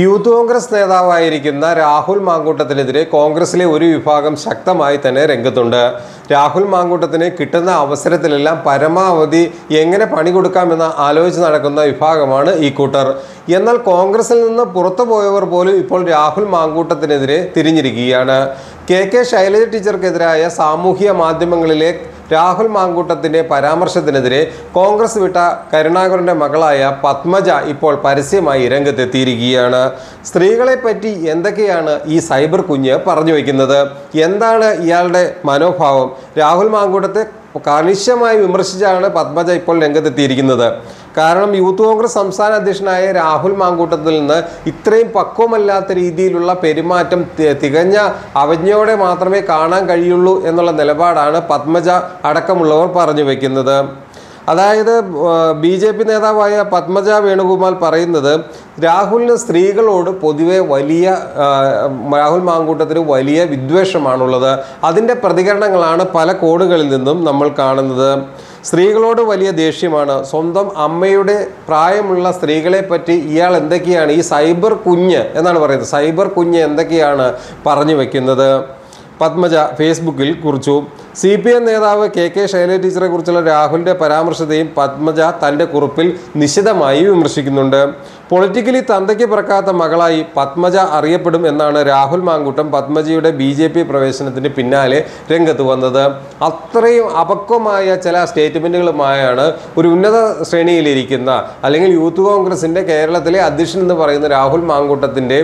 Youth Congress നേതാവായിരിക്കുന്ന രാഹുൽ മാങ്കൂട്ടത്തിനെതിരെ കോൺഗ്രസിലെ ഒരു വിഭാഗം ശക്തമായി തന്നെ രംഗത്തുണ്ട്. രാഹുൽ മാങ്കൂട്ടത്തിന് കിട്ടുന്ന അവസരത്തിലെല്ലാം പരമാവധി എങ്ങനെ പണി കൊടുക്കാമെന്ന് ആലോചിച്ച് നടക്കുന്ന വിഭാഗമാണ് ഈ കൂട്ടർ. എന്നാൽ കോൺഗ്രസിൽ നിന്ന് പുറത്തു പോയവർ പോലും ഇപ്പോൾ രാഹുൽ മാങ്കൂട്ടത്തിനെതിരെ തിരിഞ്ഞിരിക്കുകയാണ്. കെ കെ ശൈലജ ടീച്ചർക്കെതിരായ സാമൂഹ്യ മാധ്യമങ്ങളിലെ രാഹുൽ മാങ്കൂട്ടത്തിന്റെ പരാമർശത്തിനെതിരെ കോൺഗ്രസ് വിട്ട കരുണാകരന്റെ മകളായ പത്മജ ഇപ്പോൾ പരസ്യമായി രംഗത്തെത്തിയിരിക്കുകയാണ്. സ്ത്രീകളെ പറ്റി എന്തൊക്കെയാണ് ഈ സൈബർ കുഞ്ഞ് പറഞ്ഞു വയ്ക്കുന്നത്? എന്താണ് ഇയാളുടെ മനോഭാവം? രാഹുൽ മാങ്കൂട്ടത്തെ കണിശമായി വിമർശിച്ചാണ് പത്മജ ഇപ്പോൾ രംഗത്തെത്തിയിരിക്കുന്നത്. കാരണം യൂത്ത് കോൺഗ്രസ് സംസ്ഥാന അധ്യക്ഷനായ രാഹുൽ മാങ്കൂട്ടത്തിൽ നിന്ന് ഇത്രയും പക്വമല്ലാത്ത രീതിയിലുള്ള പെരുമാറ്റം തികഞ്ഞ അവജ്ഞയോടെ മാത്രമേ കാണാൻ കഴിയുള്ളൂ എന്നുള്ള നിലപാടാണ് പത്മജ അടക്കമുള്ളവർ പറഞ്ഞു വയ്ക്കുന്നത് അതായത് ബി ജെ പി നേതാവായ പത്മജ വേണുഗോപാൽ പറയുന്നത് രാഹുലിന് സ്ത്രീകളോട് പൊതുവെ വലിയ രാഹുൽ മാങ്കൂട്ടത്തിന് വലിയ വിദ്വേഷമാണുള്ളത്. അതിന്റെ പ്രതികരണങ്ങളാണ് പല കോണുകളിൽ നിന്നും നമ്മൾ കാണുന്നത്. സ്ത്രീകളോട് വലിയ ദേഷ്യമാണ്. സ്വന്തം അമ്മയുടെ പ്രായമുള്ള സ്ത്രീകളെ പറ്റി ഇയാൾ എന്തൊക്കെയാണ്? ഈ സൈബർ കുഞ്ഞ് എന്നാണ് പറയുന്നത്. സൈബർ കുഞ്ഞ് എന്തൊക്കെയാണ് പറഞ്ഞു വെക്കുന്നത്? പത്മജ ഫേസ്ബുക്കിൽ കുറിച്ചു. സി പി എം നേതാവ് കെ കെ ശൈലജ ടീച്ചറെ കുറിച്ചുള്ള രാഹുലിന്റെ പരാമർശത്തെയും പത്മജ തന്റെ കുറിപ്പിൽ നിശിതമായി വിമർശിക്കുന്നുണ്ട്. പൊളിറ്റിക്കലി തന്തയ്ക്ക് പിറക്കാത്ത മകളായി പത്മജ അറിയപ്പെടും എന്നാണ് രാഹുൽ മാങ്കൂട്ടം പത്മജയുടെ ബി ജെ പി പ്രവേശനത്തിന് പിന്നാലെ രംഗത്ത് വന്നത്. അത്രയും അപക്വമായ ചില സ്റ്റേറ്റ്മെന്റുകളുമായാണ് ഒരു ഉന്നത ശ്രേണിയിലിരിക്കുന്ന അല്ലെങ്കിൽ യൂത്ത് കോൺഗ്രസിന്റെ കേരളത്തിലെ അധ്യക്ഷൻ എന്ന് പറയുന്ന രാഹുൽ മാങ്കൂട്ടത്തിന്റെ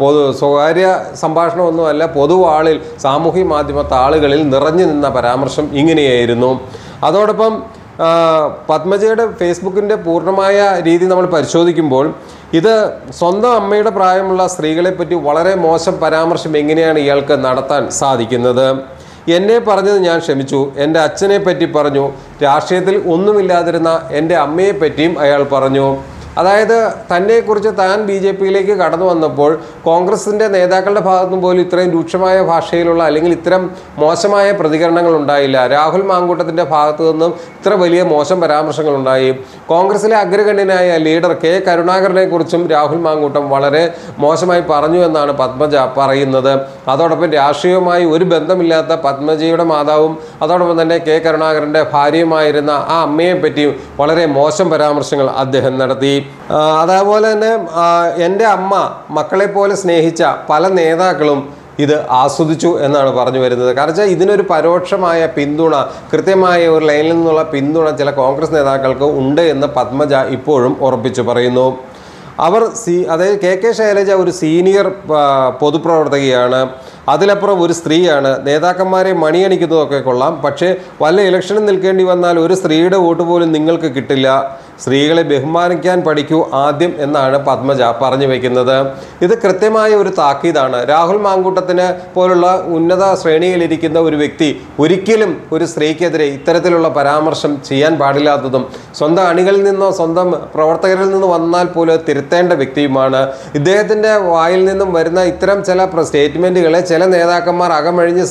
പൊതു സ്വകാര്യ സംഭാഷണമൊന്നുമല്ല പൊതുവാളിൽ സാമൂഹ്യ മാധ്യമ താളുകളിൽ നിറഞ്ഞു നിന്ന പരാമർശം ഇങ്ങനെയായിരുന്നു. അതോടൊപ്പം പത്മജയുടെ ഫേസ്ബുക്കിന്റെ പൂർണമായ രീതി നമ്മൾ പരിശോധിക്കുമ്പോൾ ഇത് സ്വന്തം അമ്മയുടെ പ്രായമുള്ള സ്ത്രീകളെ പറ്റി വളരെ മോശം പരാമർശം എങ്ങനെയാണ് ഇയാൾക്ക് നടത്താൻ സാധിക്കുന്നത്? എന്നെ പറഞ്ഞത് ഞാൻ ക്ഷമിച്ചു. എന്റെ അച്ഛനെ പറ്റി പറഞ്ഞു. രാഷ്ട്രീയത്തിൽ ഒന്നുമില്ലാതിരുന്ന എന്റെ അമ്മയെ പറ്റിയും അയാൾ പറഞ്ഞു. അതായത് തന്നെക്കുറിച്ച് താൻ ബി ജെ പിയിലേക്ക് കടന്നു വന്നപ്പോൾ കോൺഗ്രസിന്റെ നേതാക്കളുടെ ഭാഗത്തും പോലും ഇത്രയും രൂക്ഷമായ ഭാഷയിലുള്ള അല്ലെങ്കിൽ ഇത്തരം മോശമായ പ്രതികരണങ്ങൾ ഉണ്ടായില്ല. രാഹുൽ മാങ്കൂട്ടത്തിന്റെ ഭാഗത്തു നിന്നും ഇത്ര വലിയ മോശം പരാമർശങ്ങൾ ഉണ്ടായി. കോൺഗ്രസിലെ അഗ്രഗണ്യനായ ലീഡർ കെ കരുണാകരനെക്കുറിച്ചും രാഹുൽ മാങ്കൂട്ടം വളരെ മോശമായി പറഞ്ഞു എന്നാണ് പത്മജ പറയുന്നത്. അതോടൊപ്പം രാഷ്ട്രീയവുമായി ഒരു ബന്ധമില്ലാത്ത പത്മജയുടെ മാതാവും അതോടൊപ്പം തന്നെ കെ കരുണാകരന്റെ ഭാര്യയുമായിരുന്ന ആ അമ്മയെ പറ്റിയും വളരെ മോശം പരാമർശങ്ങൾ അദ്ദേഹം നടത്തി. അതേപോലെ തന്നെ എന്റെ അമ്മ മക്കളെ പോലെ സ്നേഹിച്ച പല നേതാക്കളും ഇത് ആസ്വദിച്ചു എന്നാണ് പറഞ്ഞു വരുന്നത്. കാരണം വെച്ചാൽ ഇതിനൊരു പരോക്ഷമായ പിന്തുണ കൃത്യമായ ഒരു ലൈനിൽ നിന്നുള്ള പിന്തുണ ചില കോൺഗ്രസ് നേതാക്കൾക്ക് ഉണ്ട് എന്ന് പത്മജ ഇപ്പോഴും ഉറപ്പിച്ചു പറയുന്നു. അവർ സി അതായത് കെ കെ ശൈലജ ഒരു സീനിയർ പൊതുപ്രവർത്തകയാണ്. അതിലപ്പുറം ഒരു സ്ത്രീയാണ്. നേതാക്കന്മാരെ മണിയണിക്കുന്നതൊക്കെ കൊള്ളാം. പക്ഷേ വല്ല ഇലക്ഷനും നിൽക്കേണ്ടി വന്നാൽ ഒരു സ്ത്രീയുടെ വോട്ട് പോലും നിങ്ങൾക്ക് കിട്ടില്ല. സ്ത്രീകളെ ബഹുമാനിക്കാൻ പഠിക്കൂ ആദ്യം എന്നാണ് പത്മജ പറഞ്ഞു വയ്ക്കുന്നത് ഇത് കൃത്യമായ ഒരു താക്കീതാണ്. രാഹുൽ മാങ്കൂട്ടത്തിന് പോലുള്ള ഉന്നത ശ്രേണിയിലിരിക്കുന്ന ഒരു വ്യക്തി ഒരിക്കലും ഒരു സ്ത്രീക്കെതിരെ ഇത്തരത്തിലുള്ള പരാമർശം ചെയ്യാൻ പാടില്ലാത്തതും സ്വന്തം അണികളിൽ നിന്നോ സ്വന്തം പ്രവർത്തകരിൽ നിന്ന് വന്നാൽ പോലും തിരുത്തേണ്ട വ്യക്തിയുമാണ്. ഇദ്ദേഹത്തിന്റെ വായിൽ നിന്നും വരുന്ന ഇത്തരം ചില സ്റ്റേറ്റ്മെന്റുകളെ ചില നേതാക്കന്മാർ അകമഴിഞ്ഞ്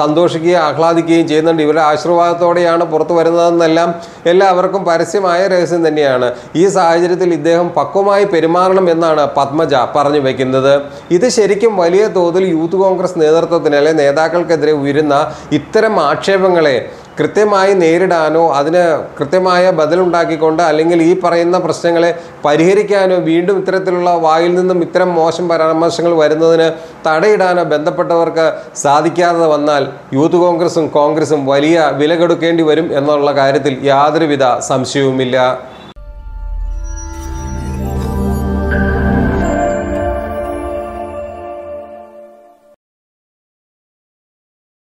സന്തോഷിക്കുകയും ആഹ്ലാദിക്കുകയും ചെയ്യുന്നുണ്ട്. ഇവരുടെ ആശീർവാദത്തോടെയാണ് പുറത്തു വരുന്നതെന്നെല്ലാം എല്ലാവർക്കും പരസ്യമായ രഹസ്യം തന്നെയാണ്. ഈ സാഹചര്യത്തിൽ ഇദ്ദേഹം പക്വമായി പെരുമാറണം എന്നാണ് പത്മജ പറഞ്ഞു വയ്ക്കുന്നത് ഇത് ശരിക്കും വലിയ തോതിൽ യൂത്ത് കോൺഗ്രസ് നേതൃത്വത്തിന് അല്ലെ നേതാക്കൾക്കെതിരെ ഉയരുന്ന ഇത്തരം ആക്ഷേപങ്ങളെ കൃത്യമായി നേരിടാനോ അതിന് കൃത്യമായ ബദലുണ്ടാക്കിക്കൊണ്ട് അല്ലെങ്കിൽ ഈ പറയുന്ന പ്രശ്നങ്ങളെ പരിഹരിക്കാനോ വീണ്ടും ഇത്തരത്തിലുള്ള വായിൽ നിന്നും ഇത്തരം മോശം പരാമർശങ്ങൾ വരുന്നതിന് തടയിടാനോ ബന്ധപ്പെട്ടവർക്ക് സാധിക്കാതെ വന്നാൽ യൂത്ത് കോൺഗ്രസും കോൺഗ്രസും വലിയ വില കൊടുക്കേണ്ടി വരും എന്നുള്ള കാര്യത്തിൽ യാതൊരുവിധ സംശയവുമില്ല.